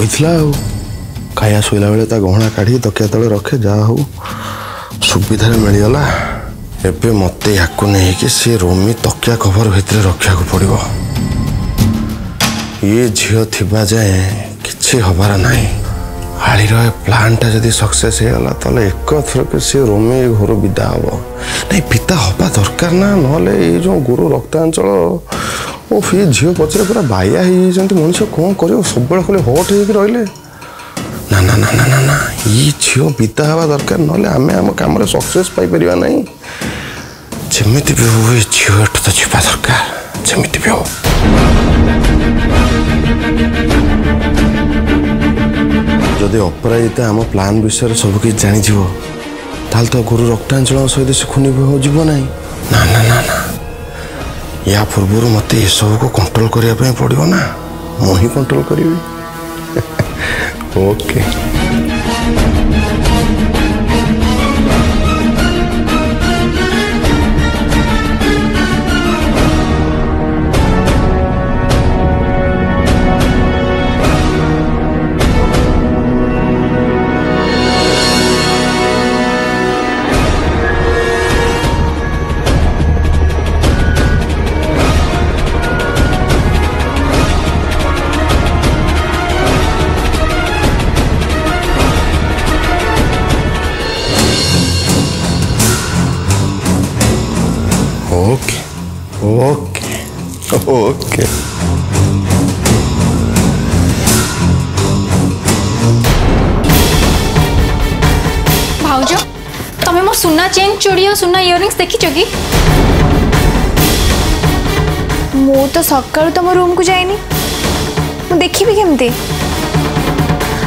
କହିଥିଲା ଆଉ ଖାଇବା ଶୋଇଲା ବେଳେ ତା ଗହଣା କାଢ଼ି ତକିଆ ତଳେ ରଖେ ଯାହା ହଉ ସୁବିଧାରେ ମିଳିଗଲା ଏବେ ମୋତେ ୟାକୁ ନେଇକି ସେ ରୋମି ତକିଆ କଭର ଭିତରେ ରଖିବାକୁ ପଡ଼ିବ ଇଏ ଝିଅ ଥିବା ଯାଏ କିଛି ହବାର ନାହିଁ ଆଳିର ଏ ପ୍ଲାନ୍ଟା ଯଦି ସକ୍ସେସ୍ ହେଇଗଲା ତାହେଲେ ଏକଥରକେ ସେ ରୋମି ଘରୁ ବିଦା ହେବ ନାଇଁ ପିତା ହବା ଦରକାର ନା ନହେଲେ ଏଇ ଯେଉଁ ଗୁରୁ ରକ୍ତାଞ୍ଚଳ ଓଫ୍ ଏ ଝିଅ ପଛରେ ପୁରା ବାଇଆ ହେଇଯାଇଛନ୍ତି ମଣିଷ କ'ଣ କରିବ ସବୁବେଳେ ଖାଲି ହଟ୍ ହେଇକି ରହିଲେ ନା ନା ନା ନା ନା ନା ଇଏ ଝିଅ ବିଦା ହେବା ଦରକାର ନହେଲେ ଆମେ ଆମ କାମରେ ସକ୍ସେସ୍ ପାଇପାରିବା ନାହିଁ ଯେମିତି ବି ହଉ ଏ ଝିଅ ଏଠୁ ତ ଯିବା ଦରକାର ଯେମିତି ବି ହଉ ଯଦି ଅପରାଜିତା ଆମ ପ୍ଲାନ୍ ବିଷୟରେ ସବୁ କିଛି ଜାଣିଯିବ ତାହେଲେ ତ ଗୁରୁ ରକ୍ତାଞ୍ଚଳଙ୍କ ସହିତ ସେ ଖୁନି ହେବ ଯିବ ନାହିଁ ନା ନା ନା ନା या पूर्व मत यू को कंट्रोल करने पड़ो ना मुझे कंट्रोल करी ओके okay. चेन चुड़ी और सुना इयर देखी चुकी मु तो सकाल तुम तो रूम को जाए देखी कमती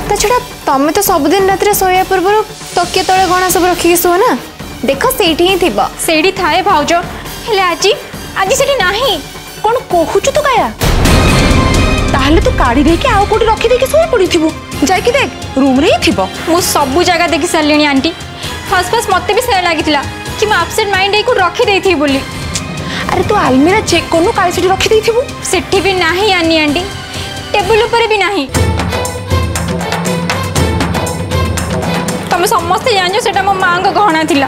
तो छड़ा तुम्हें तो सब दिन रात पूर्व तकिया तले गणा सब रखिक शुह देख से ही थी सेठी थाए भाज हेले आज आज से कौन कहु तू क्या तू काढ़ी आउ कौट रखीदे शु पड़ी थी जाकि देख रूम्रे थ सबू जगह देखी सारे आंटी फर्स्ट फर्स्ट मत भी से लगी कि मुझसेंट माइंड यू रखिदे बोली अरे तू आलमीरा चेक करनु का रखिदेव सेठी से ना आनी आंटी टेबुल भी ना तुम समस्ते जान से मो माँ का गहना थी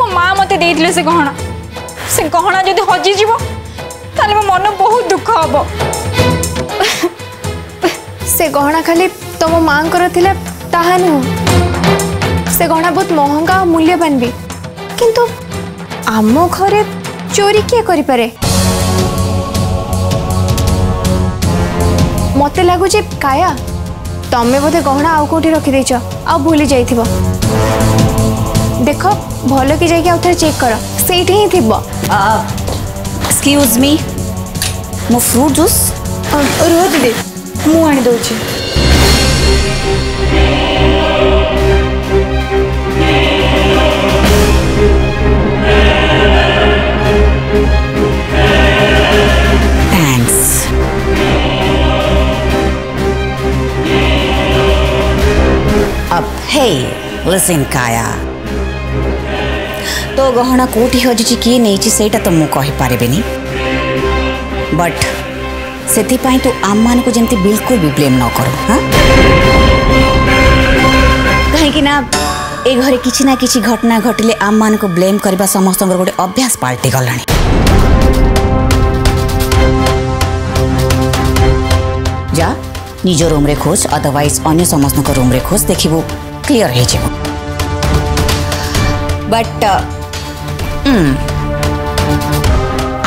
मो माँ मत दे से गहना से गहना जो हजिज तेल मो मन बहुत दुख हम से गहना खाली तुम माँ को नुह से गहना बहुत महंगा और मूल्यवान भी किंतु आम घर चोरी किए करे मत लगुच काया तमें बोधे गहना आउ कौटी रखीदेच आ भूली देख भल कि जा थे चेक कर सही ही थी एक्सक्यूज मी मो फ्रूट जूस ରୁହ ଦିଦି मुझे सिंकाया तो गहना कोठी हो जी किए नहीं ची सेटा तो मुँह कही पारे बनी बट सेथि पाई तो आम मान को जंती बिल्कुल भी ब्लेम ना करो हाँ कहीं की ना एक घरे किसी ना किसी घटना घटले आम मान को ब्लेम करीबा समस्त उम्र कोडे अभ्यास पार्टी कर लानी जा निजो रूम रे खोज अदरवाइज अन्य समस्त को रूम रे खोज देखिबो क्लियर है जीवो బట్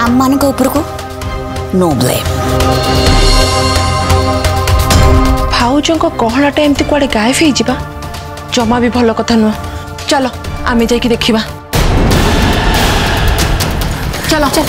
అమ్మను గోపురుకు నో బ్లేమ్ ଭାଉଜଙ୍କ ଗହଣାଟା ଏମିତି କୁଆଡ଼େ ଗାଏବ ହେଇଯିବା ଜମା ବି ଭଲ କଥା ନୁହଁ ଚାଲ ଆମେ ଯାଇକି ଦେଖିବା ଚାଲ ଚାଲ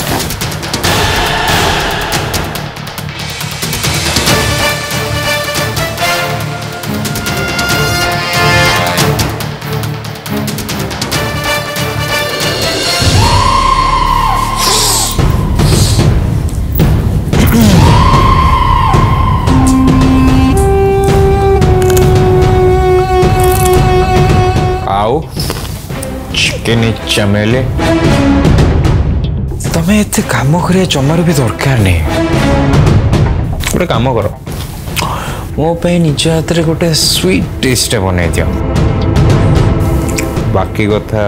ଚିକେନ ଚମେଲେ ତମେ ଏତେ କାମ କରିବା ଜମାର ବି ଦରକାର ନାହିଁ ଗୋଟେ କାମ କର ମୋ ପାଇଁ ନିଜ ହାତରେ ଗୋଟେ ସୁଇଟ୍ ଡିଶ୍ଟେ ବନେଇ ଦିଅ ବାକି କଥା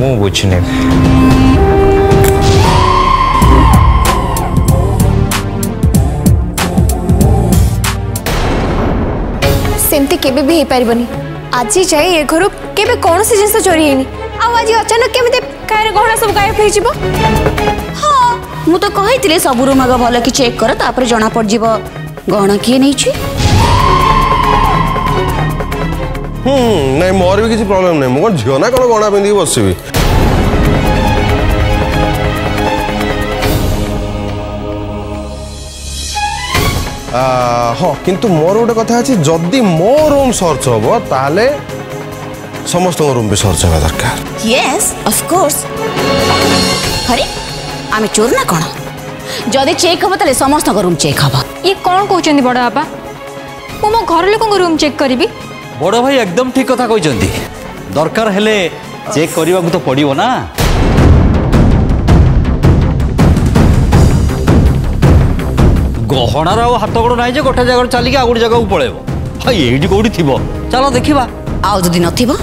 ମୁଁ ବୁଝିନେବି ସେମିତି କେବେ ବି ହେଇପାରିବନି ଆଜି ଯାଇ ଏ ଘରୁ কেবে কোণী জিনিস চোরি হয়নি আজ অচানক কেমিতে কাহিরে গহনা সব গায়েব হয়ে যাব হ্যাঁ মু তো কইতিলে সব রুম আগে ভালো কি চেক কর তারপরে জনা পড় যাব গহনা কি নেইছি হুম নাই মোর বি কিছু প্রবলেম নাই মো ঝিও না কোন গহনা পিঁধি বসিবি ହଁ କିନ୍ତୁ ମୋର ଗୋଟେ କଥା ଅଛି ଯଦି ମୋ ରୁମ୍ ସର୍ଚ୍ଚ ହେବ ତାହେଲେ समस्त रूम विसर्ज होगा दरकार यस ऑफ कोर्स अरे आमे चोर ना कोन जदे चेक हो तले समस्त रूम चेक हो ये कोन कहचंदी बड़ा बाबा मु मो घर लोग रूम चेक करबी बड़ो भाई एकदम ठीक कथा कहचंदी दरकार हेले चेक करबा को तो पड़िवो ना गहना रो हाथ गोड़ नाइजे गोठा जगह चली के आगुड़ी जगह पलैब हाँ ये कौटी थी चल देखा आदि नथिबा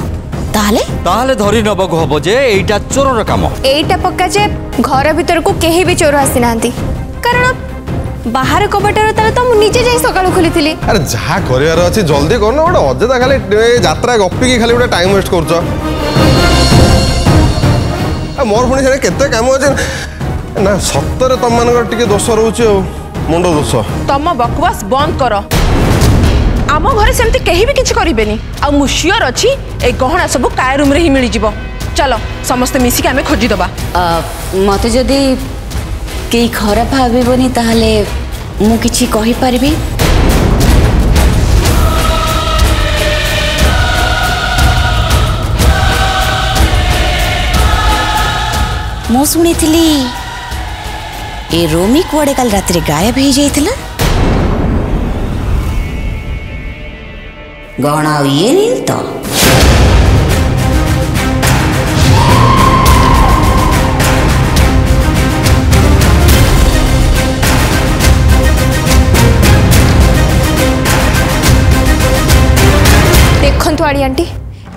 তাহলে তাহলে ধরি নেবাকু হব যে এইটা চোরর কাম এইটা পক্কা যে ঘর ভিতরকু কেহি বি চোর আসি নাহান্তি কারণ বাহার কবাটর তাহলে তো মু নিজে যাই সকাল খুলিছিলি আরে যা করিবার আছে জলদি করো না ওটা অযথা খালি যাত্রা গপিকি খালি ওটা টাইম ওয়েস্ট করছ মোর পুଣି সেটা কেতে কাম আছে না সতরে তোমার টিকে দোষ রয়েছে আ মুন্ড দোষ তম বকবাস বন্ধ কর ଆମ ଘରେ ସେମିତି କେହି ବି କିଛି କରିବେନି ଆଉ ମୁଁ ସିଓର ଅଛି ଏ ଗହଣା ସବୁ କାୟ ରୁମ୍ରେ ହିଁ ମିଳିଯିବ ଚାଲ ସମସ୍ତେ ମିଶିକି ଆମେ ଖୋଜିଦେବା ମୋତେ ଯଦି କେହି ଖରାପ ଭାବିବନି ତାହେଲେ ମୁଁ କିଛି କହିପାରିବି ମୁଁ ଶୁଣିଥିଲି ଏ ରୋମି କୁଆଡ଼େ କାଲି ରାତିରେ ଗାୟବ ହେଇଯାଇଥିଲା गणवियल तो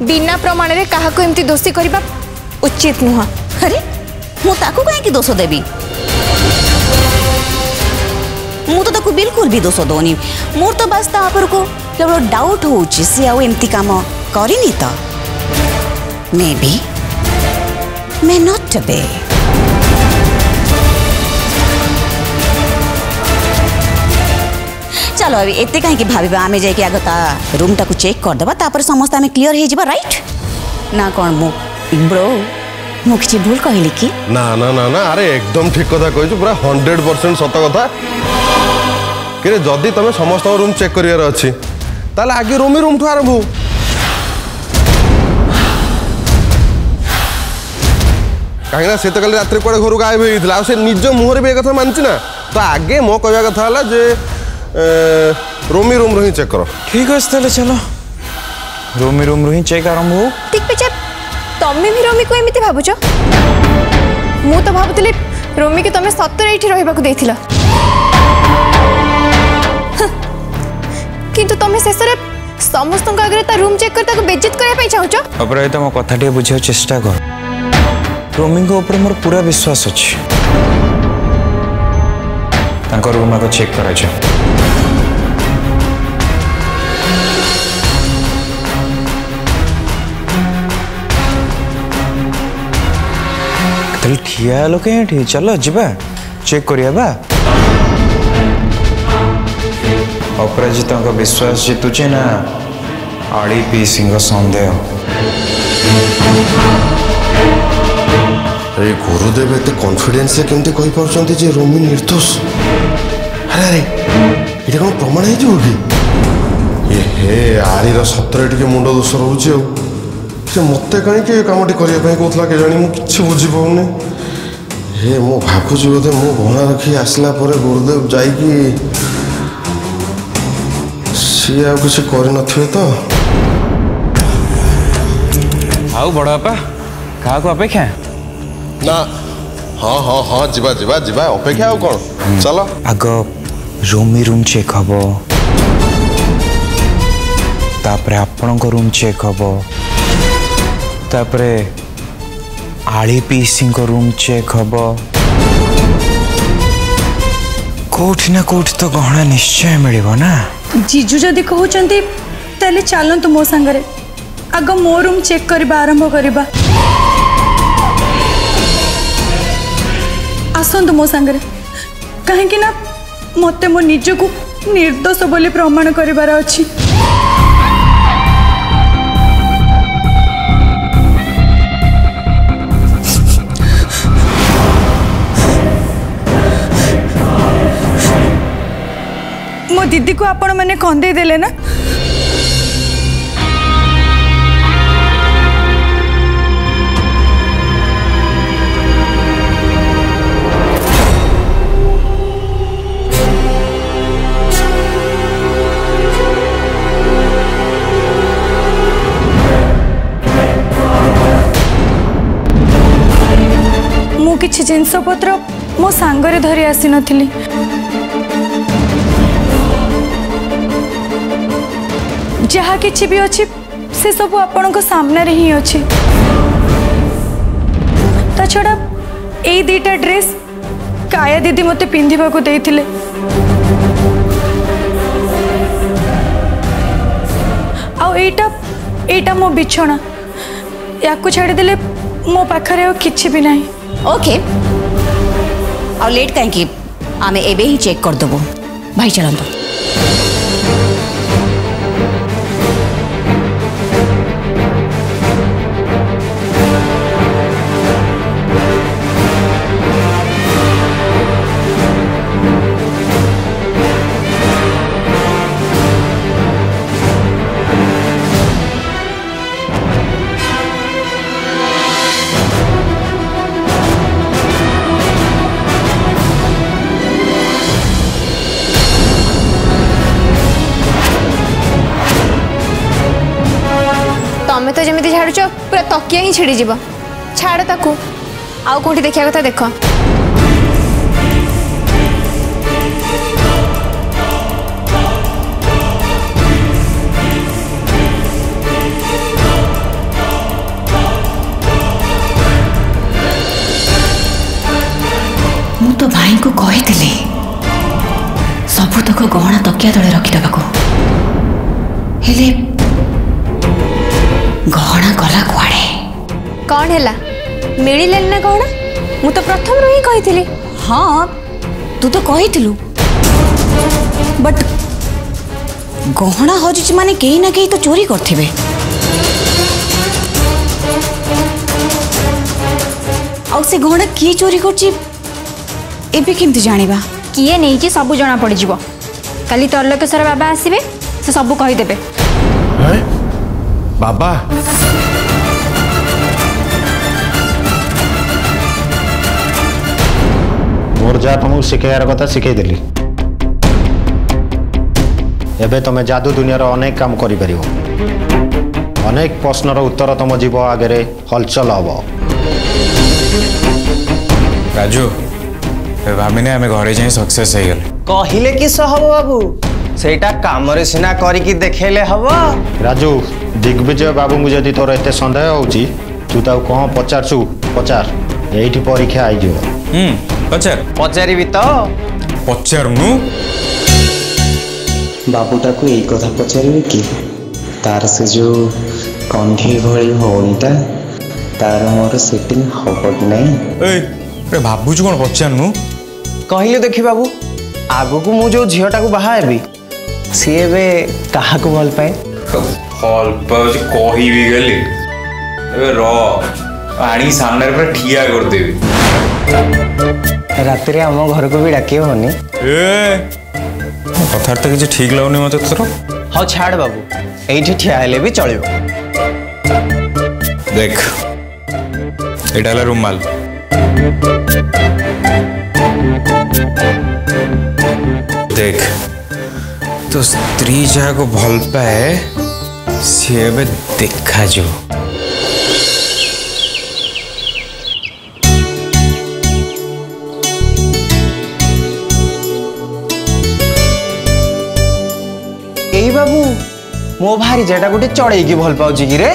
बिना प्रमाण में क्या दोषी करने उचित नुह अरे मुझे कहीं दोष देवी ମୁଁ ତ ତାକୁ ବିଲକୁଲ ବି ଦୋଷ ଦେଉନି ମୋର ତ ବାସ୍ ତା ଉପରକୁ କେବଳ ଡାଉଟ୍ ହେଉଛି ସେ ଆଉ ଏମିତି କାମ କରିନି ତ ମେ ବି ମେ ନଟ୍ ବେ ଚାଲ ଏତେ କାହିଁକି ଭାବିବା ଆମେ ଯାଇକି ଆଗ ତା ରୁମ୍ଟାକୁ ଚେକ୍ କରିଦେବା ତାପରେ ସମସ୍ତେ ଆମେ କ୍ଲିଅର ହେଇଯିବା ରାଇଟ୍ ନା କ'ଣ ମୁଁ ବ୍ରୋ ମୁଁ କିଛି ଭୁଲ କହିଲି କି ନା ନା ନା ନା ଆରେ ଏକଦମ ଠିକ କଥା କହିଛୁ ପୁରା ହଣ୍ଡ୍ରେଡ଼ ପରସେଣ୍ଟ ସତ କଥା কিন্তু যদি তুমি সমস্ত রুম চেক করিবার অছি তাহলে আগে রুমই রুম ঠু আরম্ভ কিন্তু না সে তো কালি রাত্রে কুয়াড়ে ঘর গায়ে হয়ে গেছিল আর সে নিজ মুহরে বি কথা মানছি না তো আগে মো কহা কথা হল যে রুমি রুম রু হি চেক কর ঠিক আছে তাহলে চলো রুমি রুম রু হি চেক আরম্ভ হোক ঠিক আছে তুমি ভি রুমি কো এমিতি ভাবুছো মু তো ভাবুতলি রুমি কি তুমি সত্তর এইটি রহিবাকু দেইছিলা किंतु तमे सेसरे समस्तक आगरे ता रूम चेक करता को बेइज्जत करे पई चाहौ छ अपराय त म कथाटी बुझियो चेष्टा कर रोमिंग को ऊपर मोर पूरा विश्वास अछि तांकर रूम को चेक करा छ ठिया लोक चल जा चेक करिया बा। ଅପରାଜିତାଙ୍କ ବିଶ୍ୱାସ ଜିତୁଛି ନା ଆଳି ପି ସିଂହ ସନ୍ଦେହ ଆରେ ଗୁରୁଦେବ ଏତେ କନଫିଡେନ୍ସରେ କେମିତି କହିପାରୁଛନ୍ତି ଯେ ରୋମି ନିର୍ଦ୍ଦୋଷ ଆରେ ଏଇଟା କ'ଣ ପ୍ରମାଣ ହେଇଯିବ କି ଏହେ ଆଳିର ସତରେ ଟିକେ ମୁଣ୍ଡ ଦୋଷ ରହୁଛି ଆଉ ସେ ମୋତେ କାହିଁକି ଏ କାମଟି କରିବା ପାଇଁ କହୁଥିଲା କେଜାଣି ମୁଁ କିଛି ବୁଝିପାରୁନି ହେ ମୁଁ ଭାବୁଛି ବୋଧେ ମୁଁ ଭଣା ରଖି ଆସିଲା ପରେ ଗୁରୁଦେବ ଯାଇକି ସିଏ ଆଉ କିଛି କରିନଥିବେ ତ ଆଉ ବଡ଼ ବାପା କାହାକୁ ଅପେକ୍ଷା ନା ହଁ ହଁ ହଁ ଯିବା ଯିବା ଯିବା ଅପେକ୍ଷା ଆଉ କ'ଣ ଚାଲ ଆଗ ରୋମି ରୁମ୍ ଚେକ୍ ହବ ତାପରେ ଆପଣଙ୍କ ରୁମ୍ ଚେକ୍ ହବ ତାପରେ ଆଳି ପିସିଙ୍କ ରୁମ୍ ଚେକ୍ ହବ କୋଉଠି ନା କୋଉଠି ତ ଗହଣା ନିଶ୍ଚୟ ମିଳିବ ନା जीजु जदि कहते तेल चलतु तो मो सागर आग मो रूम चेक करने आरंभ करवा आसतु तो मो सा कहीं मत मो निज को निर्दोष बोली प्रमाण करार अच्छी ଦିଦି କୁ ଆପଣ ମାନେ ଖନ୍ଦେଇ ଦେଲେ ନା କିଛି ଜିନିଷପତ୍ର ମୋ ସାଙ୍ଗରେ ଧରି ଆସିନଥିଲି जहा कि भी अच्छे से सब रे ही अच्छे त छड़ा ये दीटा ड्रेस काया दीदी मत पिंधा को देते आईटा मो बिछना या छाड़दे मो पाखे कि भी नहीं ओके आ लेट कहीं आम ए चेक करदेबू भाई चलता किए ही छिड़ी छाड़ आउ कौटी देखा कथा देख मु तो भाई गहना तकिया तले रखिदेक गहना गला कड़े कौन है ना कौन मु तो प्रथम रू ही हाँ तू तो कही बट गहना हजि मान कहीं ना कहीं तो चोरी कर से गहना किए चोरी किए नहीं कि सब जना पड़ कल त्रलोकेश्वर बाबा आसबे से सब कहीदे बाबा जहाँ तुमको शिखेबार कथा शिखेदी एवं तुम जादू दुनिया अनेक काम करनेक प्रश्नर उत्तर तुम जीव आगे हलचल हम राजू भाने घरे जाए सक्सेस कहले किस हम बाबू सेटा काम सिना कर देखले हम राजू दिग्विजय बाबू को जी तोर एत सन्देह हो तू तो कौ पचार पचार यही परीक्षा आई ପଚାର ପଚାରିବି ତ ପଚାରୁନୁ ବାବୁଟାକୁ ଏଇ କଥା ପଚାରିବି କି ତାର ସେ ଯେଉଁ କଣ୍ଢେଇ ଭଳି ଭଉଣୀଟା ତାର ମୋର ସେଟିଂ ହବ କି ନାହିଁ ଏ ଭାବୁଛୁ କ'ଣ ପଚାରୁନୁ କହିଲୁ ଦେଖି ବାବୁ ଆଗକୁ ମୁଁ ଯେଉଁ ଝିଅଟାକୁ ବାହା ହେବି ସିଏ ଏବେ କାହାକୁ ଭଲ ପାଏ ଭଲ ପାଉଛି କହିବି ଗଲି ଏବେ ର ଆଣିକି ସାମ୍ନାରେ ପୁରା ଠିଆ କରିଦେବି रात घर को भी डाक कथा तो किसी ठीक लगन मत तोर हाँ छाड़ बाबू ये ठिया भी चल देख ये रुमाल देख तो स्त्री जहाँ को भल पाए सी एवं देखा जो ମୋ ଭାରିଜାଟା ଗୋଟେ ଚଢ଼େଇକି ଭଲ ପାଉଛି କିରେ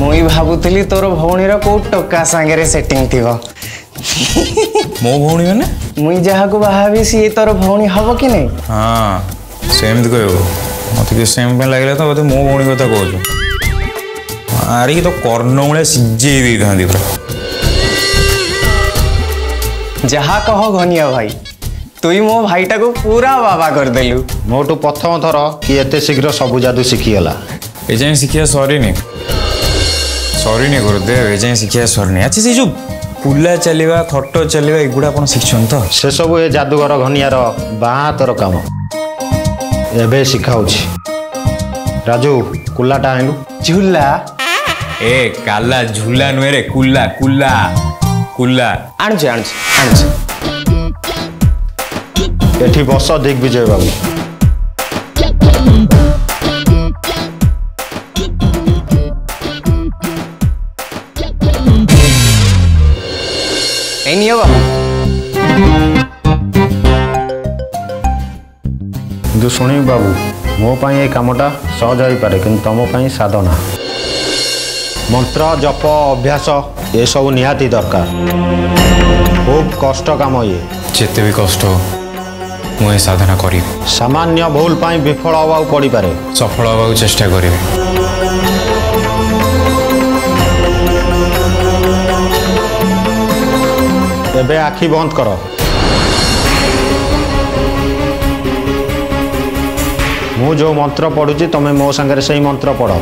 ମୁଇଁ ଭାବୁଥିଲି ତୋର ଭଉଣୀର କୋଉ ଟକା ସାଙ୍ଗରେ ସେଟିଂ ଥିବ ମୋ ଭଉଣୀ ମାନେ ମୁଇଁ ଯାହାକୁ ବାହାହେବି ସିଏ ତୋର ଭଉଣୀ ହବ କି ନାଇଁ ହଁ ସେମିତି କହିବ ମତେ କିଛି ସେମିତି ପାଇଁ ଲାଗିଲା ତ ବୋଧେ ମୋ ଭଉଣୀ କଥା କହୁଛୁ ମାରିକି ତ କର୍ଣ୍ଣ ଭଳିଆ ସିଝେଇ ଦେଇଥାନ୍ତି ପୁରା ଯାହା କହ ଘନିଆ ଭାଇ তুই মো ভাইটাকে পুরা বাবা করেদেলু মোটু প্রথম থর কি এত শীঘ্র সবু জাদু শিখিগলা এ যাই শিখিয়া সরিনি সরিনি গুরুদেব এ যাই শিখিয়া সরিনি আচ্ছা সেই যে পুলা চালিবা খট চালিবা এগুলা আপনার শিখছেন তো সেসবু এ জাদুঘর ঘনিয়ার বাহাতর কাম এবে শিখাউছি রাজু কুল্লাটা আনিলু ঝুল্লা এ কাল্লা ঝুল্লা নুয়ে রে কুল্লা কুল্লা কুল্লা আনছি আনছি আনছি এটি বস দিগ্বিজয় বাবু এই নিও বাবু কিন্তু শুনিব বাবু ମୋ ପାଇଁ ଏ କାମଟା ସହଜ ହୋଇପାରେ କିନ୍ତୁ ତୁମ ପାଇଁ ସାଧନା ମନ୍ତ୍ର ଜପ ଅଭ୍ୟାସ ଏସବୁ ନିହାତି ଦରକାର ଖୁବ୍ କଷ୍ଟ କାମ ଇଏ ଯେତେ ବି କଷ୍ଟ ମୁଁ ଏ ସାଧନା କରିବି ସାମାନ୍ୟ ଭୁଲ ପାଇଁ ବିଫଳ ହେବାକୁ ପଡ଼ିପାରେ ସଫଳ ହେବାକୁ ଚେଷ୍ଟା କରିବି ଏବେ ଆଖି ବନ୍ଦ କର ମୁଁ ଯେଉଁ ମନ୍ତ୍ର ପଢ଼ୁଛି ତମେ ମୋ ସାଙ୍ଗରେ ସେଇ ମନ୍ତ୍ର ପଢ଼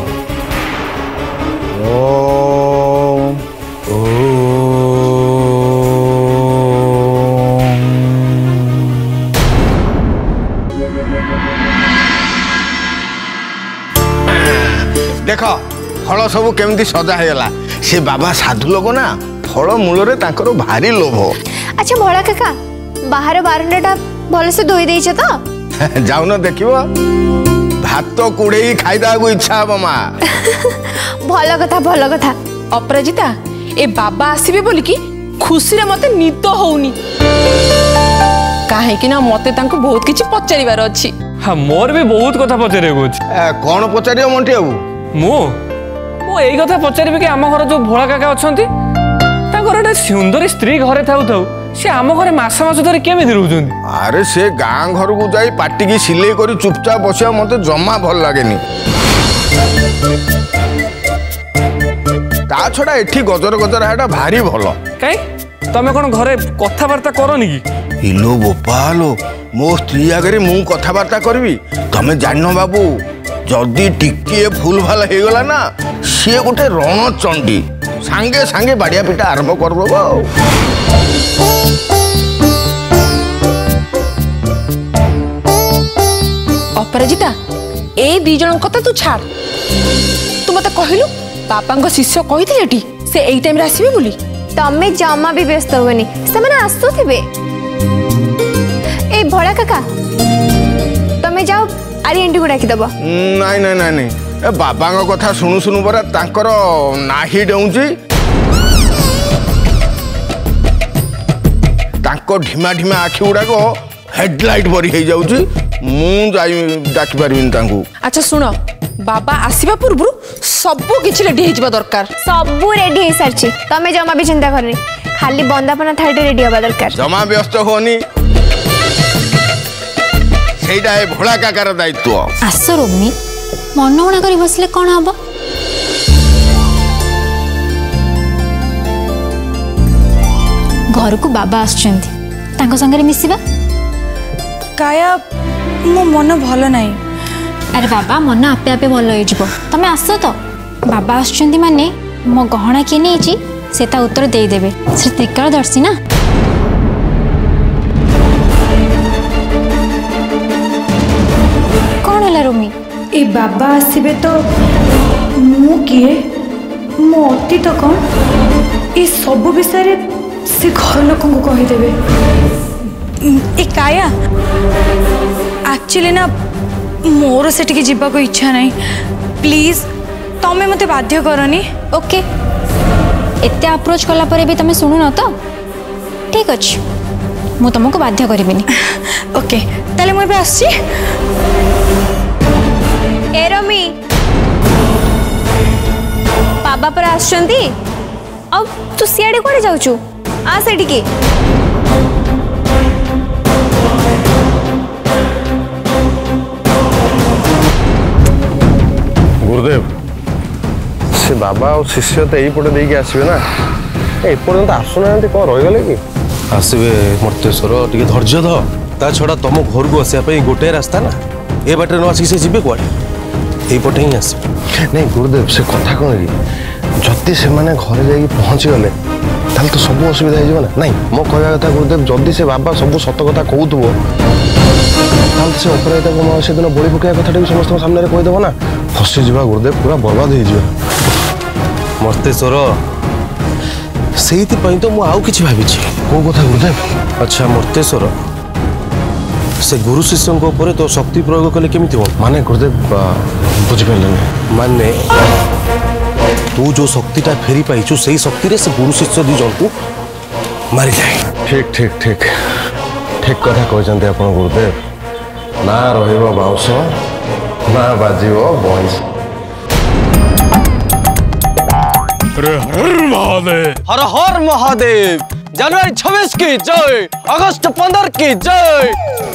ସବୁ କେମିତି ସଜା ହେଇଗଲା ସେ ବାବା ସାଧୁ ଲୋକ ନା ଫଳ ମୂଳରେ ତାଙ୍କର ଭାରି ଲୋଭ ଆଚ୍ଛା ଭୋଳା କାକା ବାହାର ବାରଣ୍ଡାଟା ଭଲସେ ଧୋଇ ଦେଇଛ ତ ଯାଉନ ଦେଖିବ ଭାତ କୁଡ଼େଇ ଖାଇଦେବାକୁ ଇଚ୍ଛା ହବ ମା ଭଲ କଥା ଭଲ କଥା ଅପରାଜିତା ଏ ବାବା ଆସିବେ ବୋଲିକି ଖୁସିରେ ମତେ ନିଦ ହଉନି କାହିଁକି ନା ମତେ ତାଙ୍କୁ ବହୁତ କିଛି ପଚାରିବାର ଅଛି ହଁ ମୋର ବି ବହୁତ କଥା ପଚାରିବାକୁ ଅଛି କଣ ପଚାରିବ ମଣ୍ଟି ବାବୁ ମୁଁ ମୁଁ ଏଇ କଥା ପଚାରିବି କି ଆମ ଘର ଯେଉଁ ଭୋଳା କାକା ଅଛନ୍ତି ତାଙ୍କର ଗୋଟେ ସୁନ୍ଦରୀ ସ୍ତ୍ରୀ ଘରେ ଥାଉ ଥାଉ ସେ ଆମ ଘରେ ମାସ ମାସ ଧରି କେମିତି ରହୁଛନ୍ତି ଆରେ ସେ ଗାଁ ଘରକୁ ଯାଇ ପାଟିକି ସିଲେଇ କରି ଚୁପଚାପ ବସିବା ମତେ ଜମା ଭଲ ଲାଗେନି ତା ଛଡ଼ା ଏଠି ଗଜର ଗଜର ହେବାଟା ଭାରି ଭଲ କାଇଁ ତମେ କ'ଣ ଘରେ କଥାବାର୍ତ୍ତା କରନି କି ଇଲୋ ବୋପାଲୋ ମୋ ସ୍ତ୍ରୀ ଆଗରେ ମୁଁ କଥାବାର୍ତ୍ତା କରିବି ତମେ ଜାଣିନ ବାବୁ ଯଦି ଟିକିଏ ଭୁଲ ଭାଲ ହେଇଗଲା ନା ସିଏ ଗୋଟେ ରଣଚଣ୍ଡୀ ସାଙ୍ଗେ ସାଙ୍ଗେ ବାଡ଼ିଆ ପିଟା ଆରମ୍ଭ କରିଦେବ ଆଉ ଅପରାଜିତା ଏ ଦି ଜଣଙ୍କ କଥା ତୁ ଛାଡ଼ ତୁ ମତେ କହିଲୁ ବାପାଙ୍କ ଶିଷ୍ୟ କହିଥିଲେ ଟି ସେ ଏଇ ଟାଇମ୍ରେ ଆସିବେ ବୋଲି ତମେ ଜମା ବି ବ୍ୟସ୍ତ ହୁଏନି ସେମାନେ ଆସୁଥିବେ ଏ ଭଳିଆ କାକା ଆରିଆଣ୍ଟିକୁ ଡାକିଦେବ ନାଇଁ ନାଇଁ ନାଇଁ ନାଇଁ ଏ ବାବାଙ୍କ କଥା ଶୁଣୁ ଶୁଣୁ ପରା ତାଙ୍କର ନାହିଁ ଡେଉଁଛି ତାଙ୍କ ଢିମା ଢିମା ଆଖି ଗୁଡ଼ାକ ହେଡ଼ଲାଇଟ୍ ପରି ହେଇଯାଉଛି ମୁଁ ଯାଇ ଡାକିପାରିବିନି ତାଙ୍କୁ ଆଚ୍ଛା ଶୁଣ বাবা আসিবা পূর্বরু সবু কিছু রেডি হয়ে যাওয়া দরকার সবু রেডি হয়ে সারছি তুমি জমা বি চিন্তা করনি খালি বন্দাপনা থাইটে রেডি হওয়া দরকার জমা ব্যস্ত হওনি ସେଇଟା ଏ ଭୋଳା କାକାର ଦାୟିତ୍ୱ ଆସ ରୋମି ମନହୁଣା କରି ବସିଲେ କ'ଣ ହବ ଘରକୁ ବାବା ଆସୁଛନ୍ତି ତାଙ୍କ ସାଙ୍ଗରେ ମିଶିବା କାୟା ମୋ ମନ ଭଲ ନାହିଁ ଆରେ ବାବା ମନ ଆପେ ଆପେ ଭଲ ହେଇଯିବ ତମେ ଆସ ତ ବାବା ଆସୁଛନ୍ତି ମାନେ ମୋ ଗହଣା କିଏ ନେଇଛି ସେ ତା ଉତ୍ତର ଦେଇଦେବେ ସେ ତ୍ରିକାଳଦର୍ଶୀ ନା ଏ ବାବା ଆସିବେ ତ ମୁଁ କିଏ ମୋ ଅତୀତ କ'ଣ ଏ ସବୁ ବିଷୟରେ ସେ ଘର ଲୋକଙ୍କୁ କହିଦେବେ ଏ କାୟା ଆକ୍ଚୁଆଲି ନା ମୋର ସେଠିକି ଯିବାକୁ ଇଚ୍ଛା ନାହିଁ ପ୍ଲିଜ୍ ତମେ ମୋତେ ବାଧ୍ୟ କରନି ଓକେ ଏତେ ଆପ୍ରୋଚ୍ କଲା ପରେ ବି ତମେ ଶୁଣୁନ ତ ଠିକ୍ ଅଛି ମୁଁ ତମକୁ ବାଧ୍ୟ କରିବିନି ଓକେ ତାହେଲେ ମୁଁ ଏବେ ଆସୁଛି एरोमी बाबा पर आछंती अब तू सियाडे कोडे जाऊ आ सेडी के गुरुदेव से बाबा और शिष्य त एई पडे देके आसिबे ना ए पर्यंत तो आसु नांती तो को रहि गेले कि आसिबे मर्त्यसर टिके धैर्य ध ता छोडा तमो घर को आसिया पई गोटे रास्ता ना ए बाटे न आसी से जिबे कोडे এইপটে ହିଁ ଆସିବ ନାଇଁ ଗୁରୁଦେବ ସେ କଥା କ'ଣ କି ଯଦି ସେମାନେ ଘରେ ଯାଇକି ପହଞ୍ଚିଗଲେ ତାହେଲେ ତ ସବୁ ଅସୁବିଧା ହେଇଯିବ ନା ନାଇଁ ମୋ କହିବା କଥା ଗୁରୁଦେବ ଯଦି ସେ ବାବା ସବୁ ସତ କଥା କହୁଥିବ ତାହେଲେ ସେ ଅପରାଧିତାକୁ ମୋ ସେଦିନ ବଳି ପକାଇବା କଥାଟା ବି ସମସ୍ତଙ୍କ ସାମ୍ନାରେ କହିଦେବ ନା ଫସିଯିବା ଗୁରୁଦେବ ପୁରା ବର୍ବାଦ ହେଇଯିବା ମସ୍ତେଶ୍ୱର ସେଇଥିପାଇଁ ତ ମୁଁ ଆଉ କିଛି ଭାବିଛି କେଉଁ କଥା ଗୁରୁଦେବ ଆଚ୍ଛା ମର୍ତ୍ତେଶ୍ୱର से गुरु शिष्य तो शक्ति प्रयोग कले केमी हम माने गुरुदेव बुझिपारे माने तू जो शक्ति फेरी पाइु से शक्ति से गुरु शिष्य दु जन को मारी जाए ठीक ठीक ठीक ठीक कथा कहते आप गुरुदेव ना रंस ना बाज बंश हर हर महादेव जनवरी छब्बीस की जय अगस्त पंद्रह की जय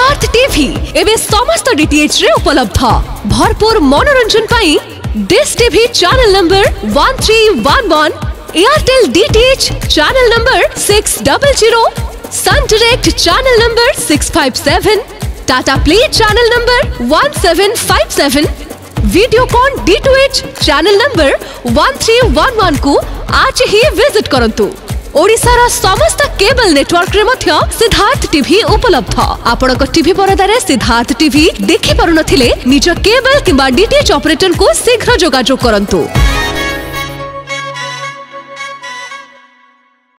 স্মার্ট টিভি এবে সমস্ত ডিটিএচ রে উপলব্ধ ভরপুর মনোরঞ্জন পাই dish TV channel number 1311 Airtel DTH channel number 600 Sun direct channel number 657, Tata Play channel number 1757, Videocon D2H channel number 1311 को आज ही विजिट करंतु ওড়িশার সমস্ত কেবল নেটওয়ার্করে মধ্য সিদ্ধার্থ টিভি উপলব্ধ আপনার টিভি পরদার সিদ্ধার্থ টিভি দেখি পারুনথিলে নিজ কেবল কিংবা ডিটিএচ অপারেটরকু শীঘ্র যোগাযোগ করন্তু